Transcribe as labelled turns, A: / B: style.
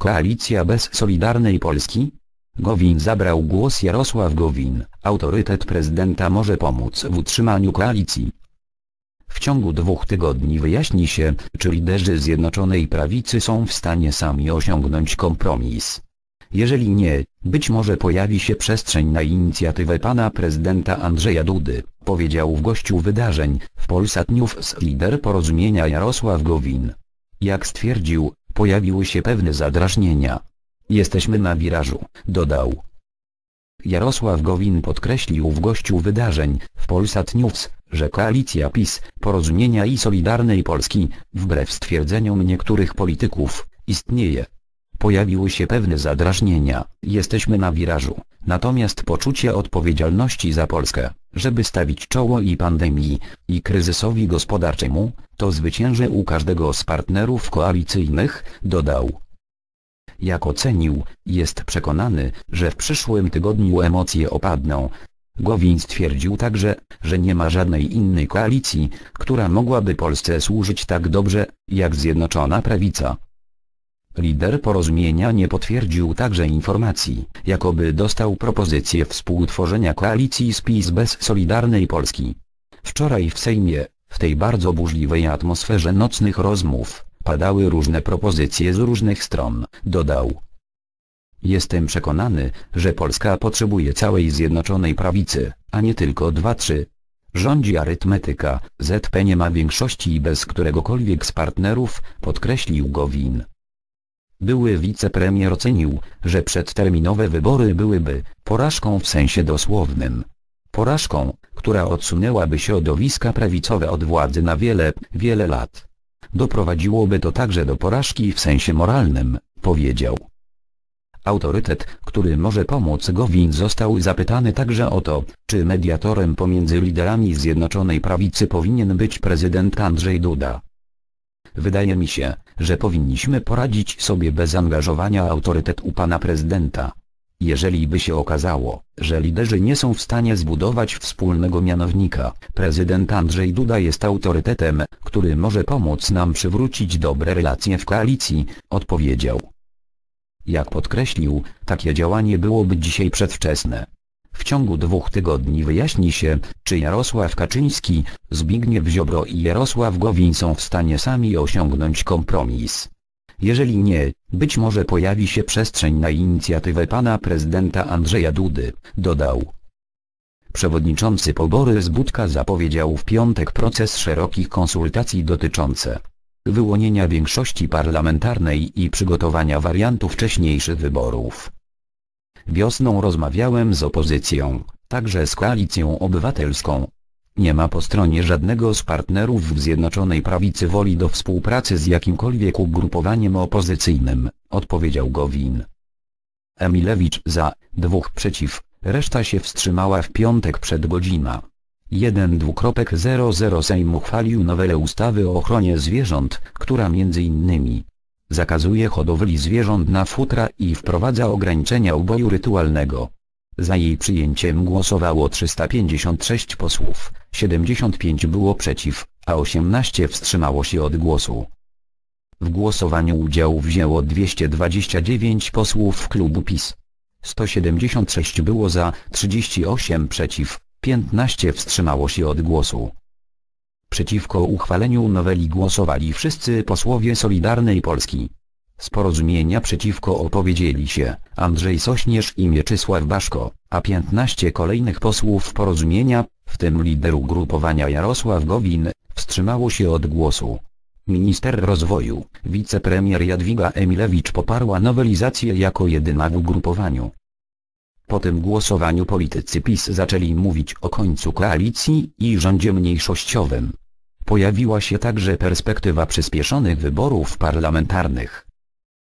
A: Koalicja bez Solidarnej Polski? Gowin zabrał głos Jarosław Gowin. Autorytet prezydenta może pomóc w utrzymaniu koalicji. W ciągu dwóch tygodni wyjaśni się, czy liderzy Zjednoczonej Prawicy są w stanie sami osiągnąć kompromis. Jeżeli nie, być może pojawi się przestrzeń na inicjatywę pana prezydenta Andrzeja Dudy, powiedział w gościu wydarzeń, w Polsat News lider porozumienia Jarosław Gowin. Jak stwierdził, pojawiły się pewne zadrażnienia. Jesteśmy na wirażu, dodał. Jarosław Gowin podkreślił w gościu wydarzeń, w Polsat News, że koalicja PiS, Porozumienia i Solidarnej Polski, wbrew stwierdzeniom niektórych polityków, istnieje. Pojawiły się pewne zadrażnienia, jesteśmy na wirażu, natomiast poczucie odpowiedzialności za Polskę, żeby stawić czoło i pandemii, i kryzysowi gospodarczemu, to zwycięży u każdego z partnerów koalicyjnych, dodał. Jak ocenił, jest przekonany, że w przyszłym tygodniu emocje opadną. Gowin stwierdził także, że nie ma żadnej innej koalicji, która mogłaby Polsce służyć tak dobrze, jak Zjednoczona Prawica. Lider porozumienia nie potwierdził także informacji, jakoby dostał propozycję współtworzenia koalicji z PiS bez Solidarnej Polski. Wczoraj w Sejmie, w tej bardzo burzliwej atmosferze nocnych rozmów, padały różne propozycje z różnych stron, dodał. Jestem przekonany, że Polska potrzebuje całej Zjednoczonej Prawicy, a nie tylko dwa-trzy. Rządzi arytmetyka, ZP nie ma większości bez któregokolwiek z partnerów, podkreślił Gowin. Były wicepremier ocenił, że przedterminowe wybory byłyby porażką w sensie dosłownym. Porażką, która odsunęłaby środowiska prawicowe od władzy na wiele, wiele lat. Doprowadziłoby to także do porażki w sensie moralnym, powiedział. Autorytet, który może pomóc Gowin został zapytany także o to, czy mediatorem pomiędzy liderami Zjednoczonej Prawicy powinien być prezydent Andrzej Duda. Wydaje mi się, że powinniśmy poradzić sobie bez angażowania autorytetu pana prezydenta. Jeżeli by się okazało, że liderzy nie są w stanie zbudować wspólnego mianownika, prezydent Andrzej Duda jest autorytetem, który może pomóc nam przywrócić dobre relacje w koalicji, odpowiedział. Jak podkreślił, takie działanie byłoby dzisiaj przedwczesne. W ciągu dwóch tygodni wyjaśni się, czy Jarosław Kaczyński, Zbigniew Ziobro i Jarosław Gowin są w stanie sami osiągnąć kompromis. Jeżeli nie, być może pojawi się przestrzeń na inicjatywę pana prezydenta Andrzeja Dudy, dodał. Przewodniczący Pobory z Budka zapowiedział w piątek proces szerokich konsultacji dotyczące wyłonienia większości parlamentarnej i przygotowania wariantu wcześniejszych wyborów. Wiosną rozmawiałem z opozycją, także z koalicją obywatelską. Nie ma po stronie żadnego z partnerów w Zjednoczonej Prawicy woli do współpracy z jakimkolwiek ugrupowaniem opozycyjnym, odpowiedział Gowin. Emilewicz za, dwóch przeciw, reszta się wstrzymała w piątek przed godzina. 1.00 Sejm uchwalił nowelę ustawy o ochronie zwierząt, która m.in. zakazuje hodowli zwierząt na futra i wprowadza ograniczenia uboju rytualnego. Za jej przyjęciem głosowało 356 posłów, 75 było przeciw, a 18 wstrzymało się od głosu. W głosowaniu udział wzięło 229 posłów klubu PiS. 176 było za, 38 przeciw, 15 wstrzymało się od głosu. Przeciwko uchwaleniu noweli głosowali wszyscy posłowie Solidarnej Polski. Z porozumienia przeciwko opowiedzieli się Andrzej Sośnierz i Mieczysław Baszko, a 15 kolejnych posłów porozumienia, w tym lider ugrupowania Jarosław Gowin, wstrzymało się od głosu. Minister rozwoju, wicepremier Jadwiga Emilewicz poparła nowelizację jako jedyna w ugrupowaniu. Po tym głosowaniu politycy PiS zaczęli mówić o końcu koalicji i rządzie mniejszościowym. Pojawiła się także perspektywa przyspieszonych wyborów parlamentarnych.